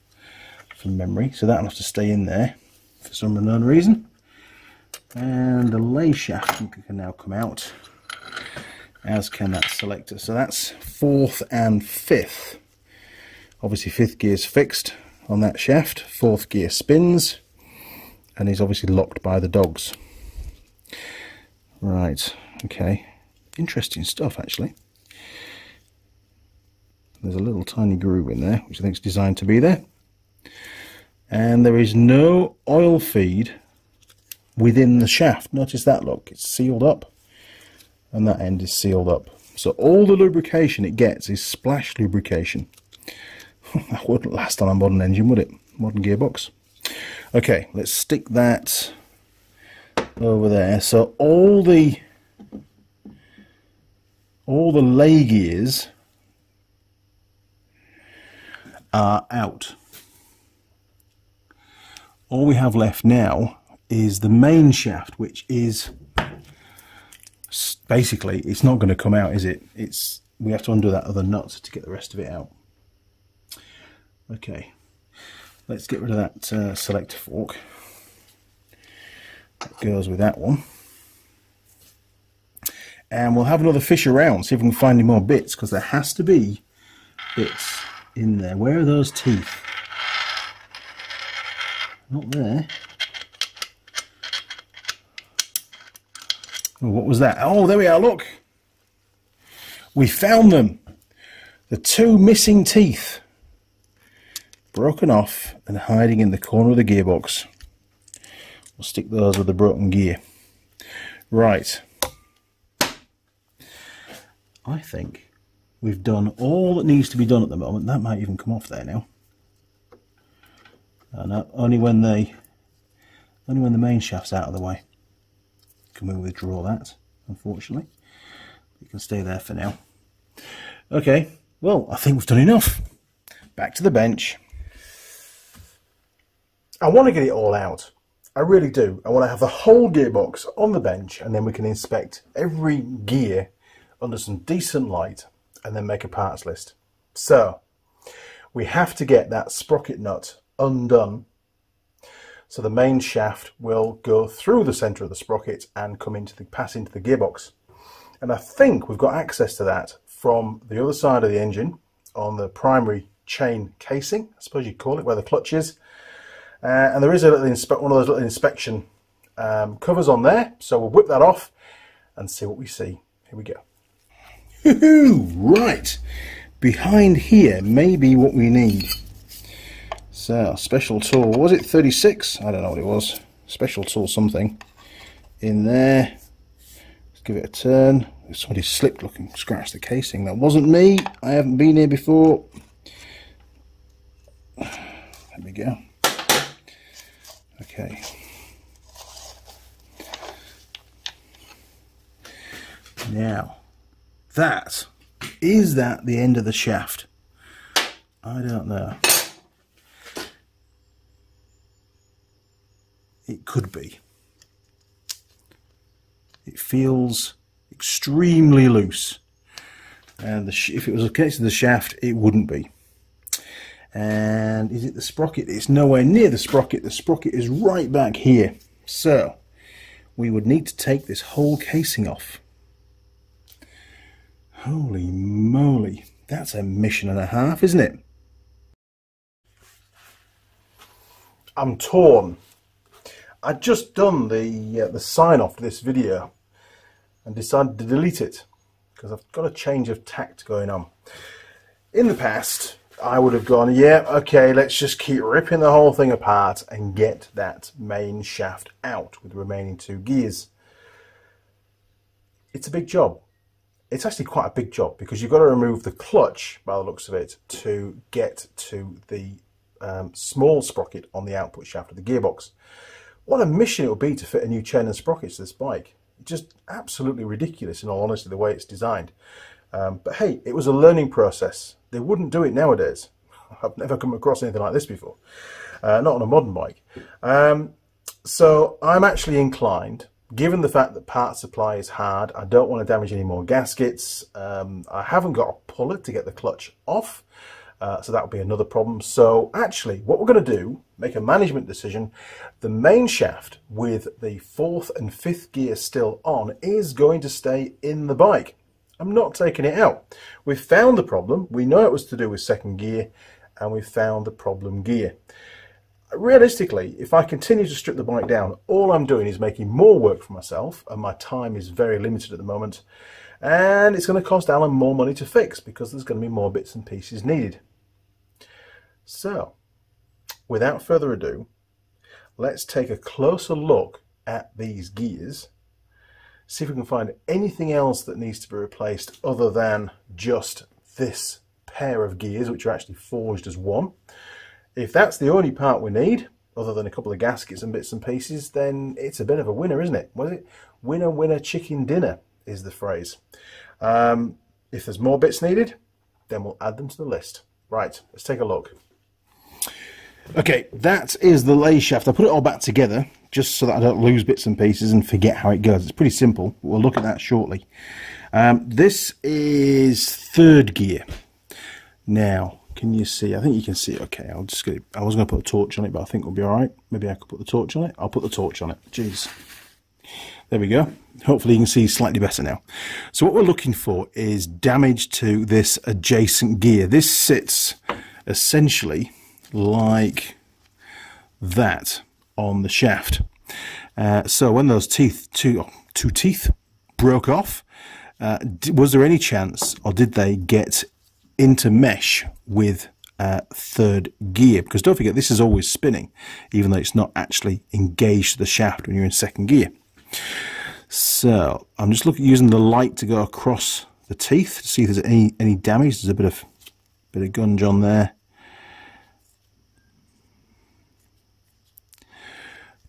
from memory. So that'll have to stay in there for some unknown reason. And the lay shaft can now come out as can that selector. So that's fourth and fifth. Obviously fifth gear is fixed on that shaft. Fourth gear spins and is obviously locked by the dogs. Right okay interesting stuff actually. There's a little tiny groove in there, which I think is designed to be there. And there is no oil feed within the shaft. Notice that, look, it's sealed up. And that end is sealed up. So all the lubrication it gets is splash lubrication. that wouldn't last on a modern engine, would it? Modern gearbox. Okay, let's stick that over there. So all the all the lay gears are out. All we have left now is the main shaft, which is basically it's not going to come out, is it? It's we have to undo that other nut to get the rest of it out. Okay, let's get rid of that uh, selector fork. That goes with that one and we'll have another fish around, see if we can find any more bits, because there has to be bits in there. Where are those teeth? Not there. Oh, what was that? Oh, there we are, look. We found them. The two missing teeth. Broken off and hiding in the corner of the gearbox. We'll stick those with the broken gear. Right. I think we've done all that needs to be done at the moment. That might even come off there now. And uh, only when they, only when the main shaft's out of the way can we withdraw that. Unfortunately, it can stay there for now. Okay, well I think we've done enough. Back to the bench. I want to get it all out. I really do. I want to have the whole gearbox on the bench and then we can inspect every gear under some decent light and then make a parts list. So we have to get that sprocket nut undone so the main shaft will go through the center of the sprocket and come into the pass into the gearbox. And I think we've got access to that from the other side of the engine on the primary chain casing, I suppose you'd call it, where the clutch is. Uh, and there is a little one of those little inspection um, covers on there. So we'll whip that off and see what we see. Here we go. Right, behind here may be what we need. So, special tool, was it 36? I don't know what it was. Special tool something. In there. Let's give it a turn. Somebody slipped looking, scratched the casing. That wasn't me. I haven't been here before. There we go. Okay. Now, that, is that the end of the shaft? I don't know. It could be. It feels extremely loose. And if it was connected to the shaft, it wouldn't be. And is it the sprocket? It's nowhere near the sprocket. The sprocket is right back here. So, we would need to take this whole casing off. Holy moly, that's a mission and a half, isn't it? I'm torn. I'd just done the uh, the sign off to this video and decided to delete it because I've got a change of tact going on. In the past, I would have gone, yeah, okay, let's just keep ripping the whole thing apart and get that main shaft out with the remaining two gears. It's a big job it's actually quite a big job because you've got to remove the clutch by the looks of it to get to the um, small sprocket on the output shaft of the gearbox. What a mission it would be to fit a new chain and sprockets to this bike. Just absolutely ridiculous in all honesty the way it's designed. Um, but hey, it was a learning process. They wouldn't do it nowadays. I've never come across anything like this before. Uh, not on a modern bike. Um, so I'm actually inclined given the fact that part supply is hard, I don't want to damage any more gaskets. Um, I haven't got a puller to get the clutch off, uh, so that would be another problem. So actually, what we're going to do, make a management decision. The main shaft with the fourth and fifth gear still on is going to stay in the bike. I'm not taking it out. We've found the problem. We know it was to do with second gear, and we've found the problem gear realistically, if I continue to strip the bike down, all I'm doing is making more work for myself, and my time is very limited at the moment. And it's going to cost Alan more money to fix because there's going to be more bits and pieces needed. So, without further ado, let's take a closer look at these gears, see if we can find anything else that needs to be replaced other than just this pair of gears, which are actually forged as one. If that's the only part we need, other than a couple of gaskets and bits and pieces, then it's a bit of a winner, isn't it? Was it? Winner, winner, chicken dinner is the phrase. Um, if there's more bits needed, then we'll add them to the list. Right, let's take a look. Okay, that is the lay shaft. I put it all back together just so that I don't lose bits and pieces and forget how it goes. It's pretty simple. We'll look at that shortly. Um, this is third gear. Now, can you see? I think you can see. it Okay, I'll just get. It. I was going to put a torch on it, but I think we'll be all right. Maybe I could put the torch on it. I'll put the torch on it. Jeez. There we go. Hopefully you can see slightly better now. So what we're looking for is damage to this adjacent gear. This sits essentially like that on the shaft. Uh, so when those teeth, two, two teeth broke off, uh, was there any chance or did they get intermesh with uh, third gear. Because don't forget this is always spinning even though it's not actually engaged to the shaft when you're in second gear. So I'm just looking using the light to go across the teeth to see if there's any any damage. There's a bit of bit of gunge on there.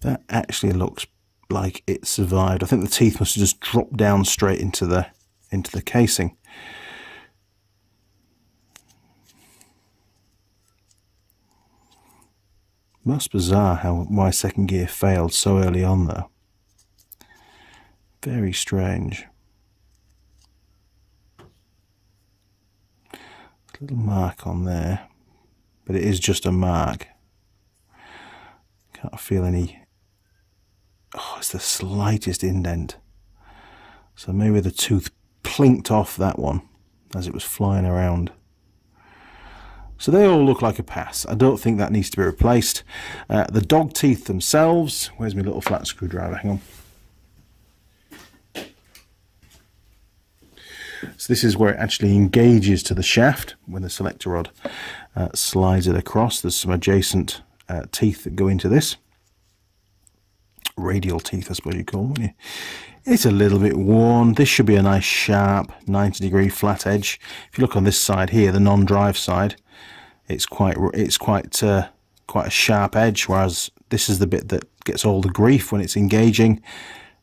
That actually looks like it survived. I think the teeth must have just dropped down straight into the into the casing Most bizarre how my second gear failed so early on though. Very strange. little mark on there, but it is just a mark. Can't feel any. Oh, it's the slightest indent. So maybe the tooth plinked off that one as it was flying around. So they all look like a pass. I don't think that needs to be replaced. Uh, the dog teeth themselves, where's my little flat screwdriver? Hang on. So this is where it actually engages to the shaft when the selector rod uh, slides it across. There's some adjacent uh, teeth that go into this. Radial teeth, I suppose you call them. It's a little bit worn. This should be a nice sharp 90 degree flat edge. If you look on this side here, the non-drive side, it's quite it's quite uh, quite a sharp edge, whereas this is the bit that gets all the grief when it's engaging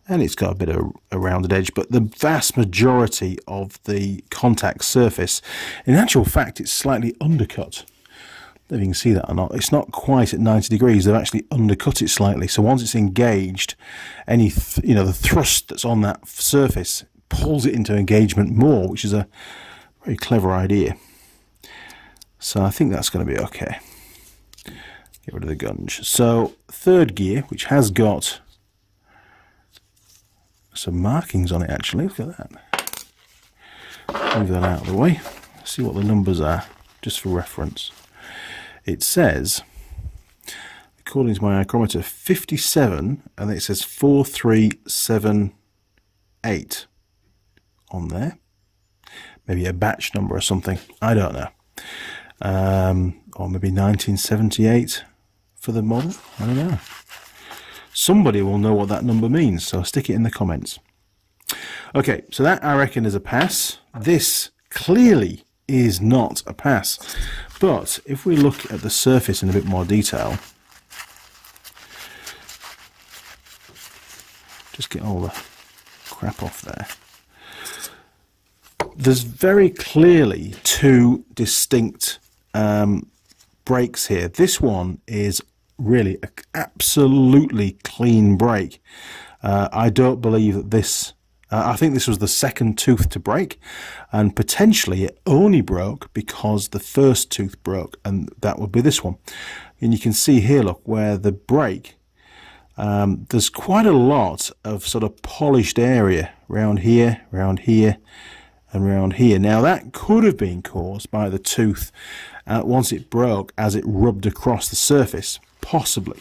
and it's got a bit of a rounded edge, but the vast majority of the contact surface, in actual fact, it's slightly undercut. If you can see that or not, it's not quite at 90 degrees. They've actually undercut it slightly. So once it's engaged, any you know the thrust that's on that surface pulls it into engagement more, which is a very clever idea. So I think that's going to be okay. Get rid of the gunge. So third gear, which has got some markings on it actually. Look at that. Move that out of the way. See what the numbers are, just for reference. It says, according to my micrometer, 57, and it says 4378 on there. Maybe a batch number or something. I don't know. Um, or maybe 1978 for the model. I don't know. Somebody will know what that number means, so stick it in the comments. Okay, so that I reckon is a pass. This clearly is not a pass. But if we look at the surface in a bit more detail, just get all the crap off there. There's very clearly two distinct um, breaks here. This one is really an absolutely clean break. Uh, I don't believe that this. Uh, I think this was the second tooth to break, and potentially it only broke because the first tooth broke, and that would be this one. And you can see here, look, where the break, um, there's quite a lot of sort of polished area around here, around here, around here. Now that could have been caused by the tooth uh, once it broke as it rubbed across the surface possibly.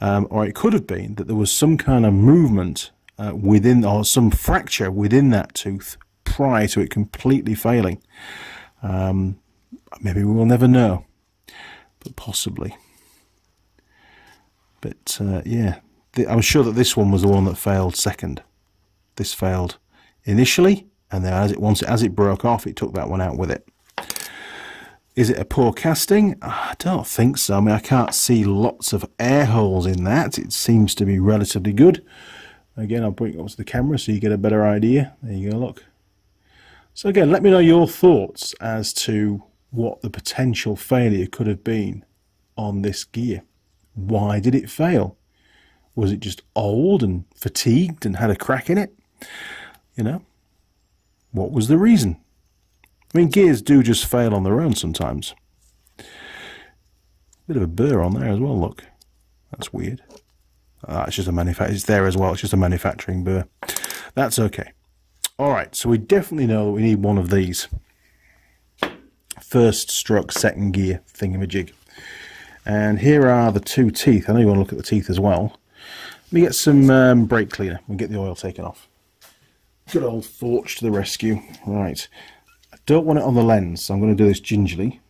Um, or it could have been that there was some kind of movement uh, within, or some fracture within that tooth prior to it completely failing. Um, maybe we will never know, but possibly. But uh, yeah, I'm sure that this one was the one that failed second. This failed initially, and then as it once as it broke off, it took that one out with it. Is it a poor casting? I don't think so. I mean, I can't see lots of air holes in that. It seems to be relatively good. Again, I'll bring it up to the camera so you get a better idea. There you go, look. So again, let me know your thoughts as to what the potential failure could have been on this gear. Why did it fail? Was it just old and fatigued and had a crack in it? You know, what was the reason? I mean, gears do just fail on their own sometimes. Bit of a burr on there as well, look. That's weird. Ah, it's just a manufa- It's there as well. It's just a manufacturing burr. That's okay. All right, so we definitely know that we need one of these. First stroke, second gear thingamajig. And here are the two teeth. I know you want to look at the teeth as well. Let me get some um, brake cleaner and get the oil taken off. Good old Forge to the rescue. Right. I don't want it on the lens, so I'm going to do this gingerly.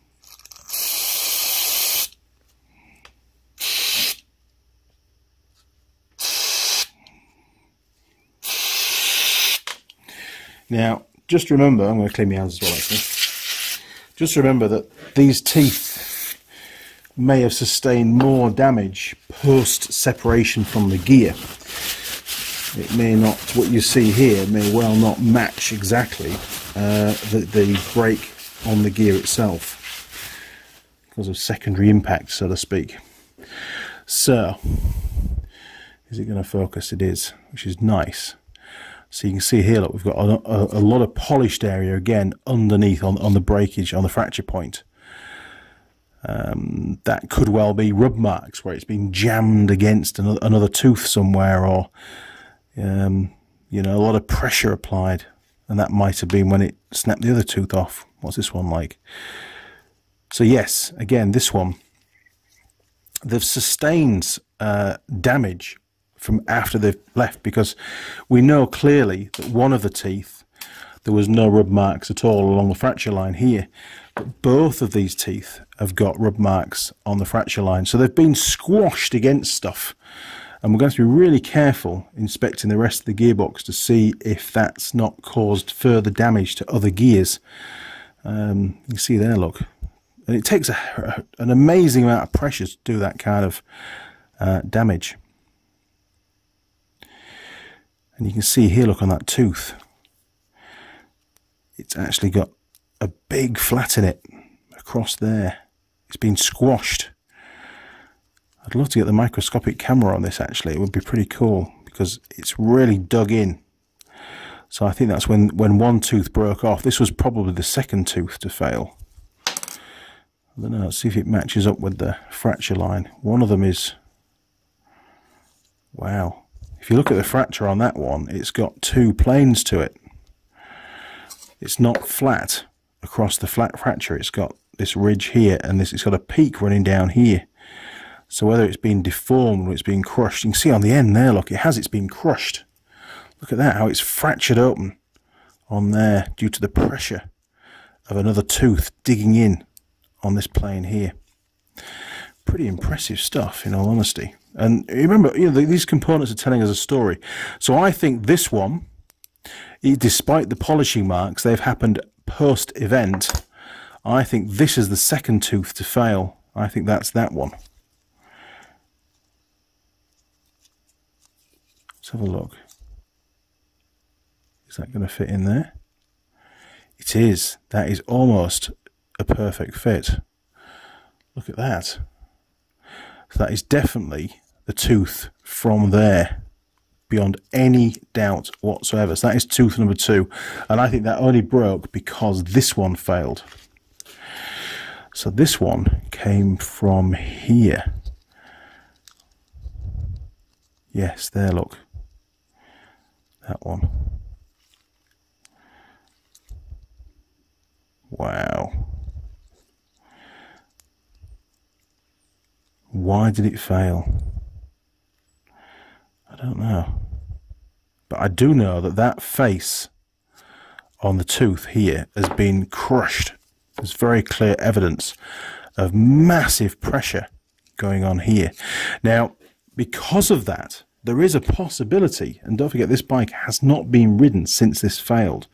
Now, just remember, I'm going to clean my hands as well actually. Just remember that these teeth may have sustained more damage post separation from the gear. It may not, what you see here may well not match exactly uh, the, the break on the gear itself because of secondary impact, so to speak. So, is it going to focus? It is, which is nice. So you can see here, look, we've got a, a, a lot of polished area again underneath on, on the breakage, on the fracture point. Um, that could well be rub marks where it's been jammed against another, another tooth somewhere or, um, you know, a lot of pressure applied. And that might have been when it snapped the other tooth off. What's this one like? So yes, again, this one, they've sustained uh, damage from after they've left because we know clearly that one of the teeth, there was no rub marks at all along the fracture line here. But both of these teeth have got rub marks on the fracture line. So they've been squashed against stuff. And we're going to be really careful inspecting the rest of the gearbox to see if that's not caused further damage to other gears. Um, you can see there, look. And it takes a, an amazing amount of pressure to do that kind of uh, damage. And you can see here, look on that tooth. It's actually got a big flat in it across there. It's been squashed. I'd love to get the microscopic camera on this actually. It would be pretty cool because it's really dug in. So I think that's when, when one tooth broke off. This was probably the second tooth to fail. I don't know, let's see if it matches up with the fracture line. One of them is... Wow. If you look at the fracture on that one, it's got two planes to it. It's not flat across the flat fracture. It's got this ridge here and this it's got a peak running down here. So whether it's been deformed or it's been crushed, you can see on the end there, look, it has it's been crushed. Look at that, how it's fractured open on there due to the pressure of another tooth digging in on this plane here. Pretty impressive stuff, in all honesty. And remember, you know, these components are telling us a story. So I think this one, despite the polishing marks, they've happened post-event. I think this is the second tooth to fail. I think that's that one. Let's have a look. Is that going to fit in there? It is. That is almost a perfect fit. Look at that. So that is definitely the tooth from there beyond any doubt whatsoever. So that is tooth number two. And I think that only broke because this one failed. So this one came from here. Yes, there, look. That one. Wow. Why did it fail? I don't know. But I do know that that face on the tooth here has been crushed. There's very clear evidence of massive pressure going on here. Now, because of that, there is a possibility, and don't forget this bike has not been ridden since this failed,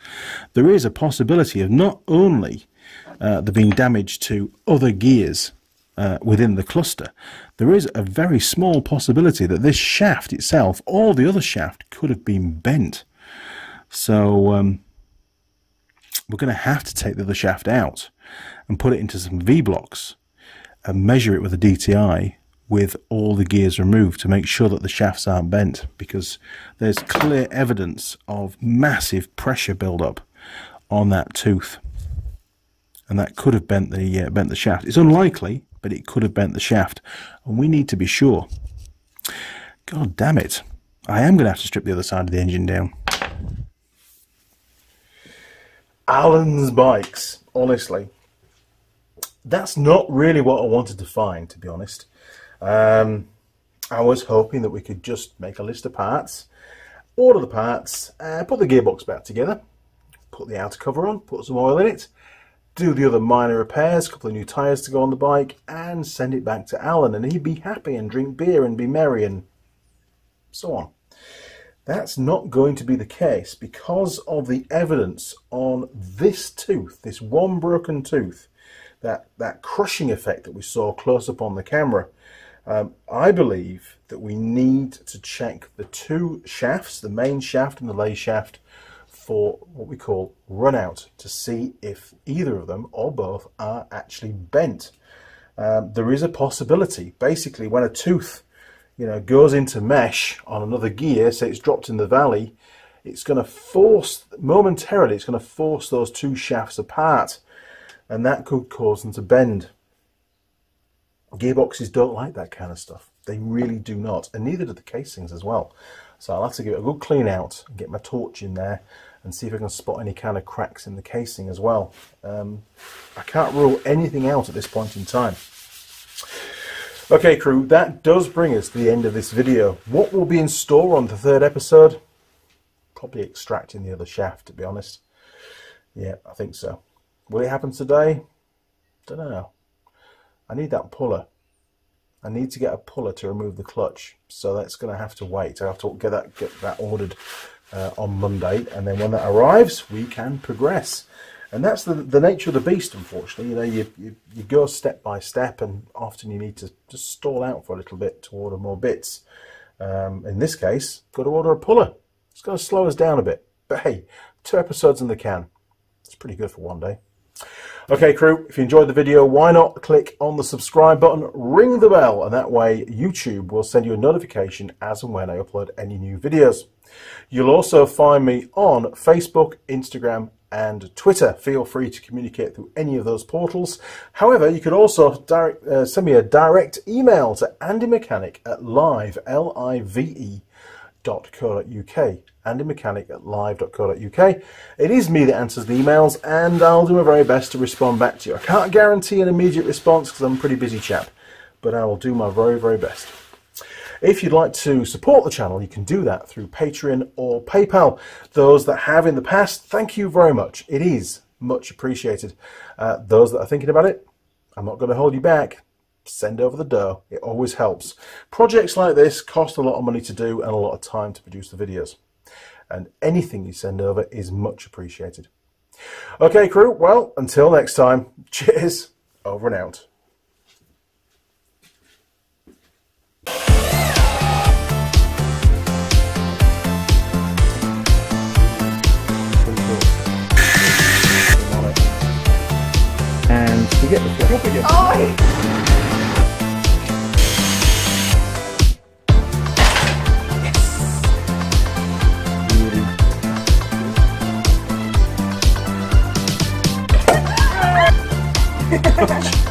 there is a possibility of not only uh, there being damage to other gears uh, within the cluster, there is a very small possibility that this shaft itself, or the other shaft, could have been bent. So um, we're going to have to take the other shaft out and put it into some V-blocks and measure it with a DTI with all the gears removed to make sure that the shafts aren't bent because there's clear evidence of massive pressure buildup on that tooth and that could have bent the uh, bent the shaft. It's unlikely, but it could have bent the shaft, and we need to be sure. God damn it! I am going to have to strip the other side of the engine down. Alan's bikes, honestly, that's not really what I wanted to find, to be honest. Um, I was hoping that we could just make a list of parts, order the parts, uh, put the gearbox back together, put the outer cover on, put some oil in it, do the other minor repairs, a couple of new tyres to go on the bike, and send it back to Alan, and he'd be happy and drink beer and be merry and so on. That's not going to be the case because of the evidence on this tooth, this one broken tooth, that, that crushing effect that we saw close up on the camera. Um, I believe that we need to check the two shafts, the main shaft and the lay shaft, for what we call run out to see if either of them or both are actually bent. Um, there is a possibility, basically, when a tooth you know, goes into mesh on another gear, say it's dropped in the valley, it's going to force, momentarily, it's going to force those two shafts apart. And that could cause them to bend. Gearboxes don't like that kind of stuff. They really do not. And neither do the casings as well. So I'll have to give it a good clean out and get my torch in there and see if I can spot any kind of cracks in the casing as well. Um, I can't rule anything out at this point in time. Okay crew, that does bring us to the end of this video. What will be in store on the third episode? Probably extracting the other shaft to be honest. Yeah, I think so. Will it happen today? Don't know. I need that puller. I need to get a puller to remove the clutch, so that's going to have to wait. I have to get that get that ordered uh, on Monday, and then when that arrives, we can progress. And that's the, the nature of the beast, unfortunately. You know, you, you, you go step by step, and often you need to just stall out for a little bit to order more bits. Um, in this case, got to order a puller. It's going to slow us down a bit. But hey, two episodes in the can. It's pretty good for one day. Okay, crew, if you enjoyed the video, why not click on the subscribe button, ring the bell, and that way YouTube will send you a notification as and when I upload any new videos. You'll also find me on Facebook, Instagram, and Twitter. Feel free to communicate through any of those portals. However, you could also direct, uh, send me a direct email to andymechanic at live, L-I-V-E, live.co.uk. Andy Mechanic at live.co.uk. It is me that answers the emails, and I'll do my very best to respond back to you. I can't guarantee an immediate response because I'm a pretty busy chap, but I will do my very, very best. If you'd like to support the channel, you can do that through Patreon or PayPal. Those that have in the past, thank you very much. It is much appreciated. Uh, those that are thinking about it, I'm not going to hold you back send over the dough. It always helps. Projects like this cost a lot of money to do and a lot of time to produce the videos. And anything you send over is much appreciated. Okay, crew, well, until next time, cheers, over and out. And to get the Oh, Tchau.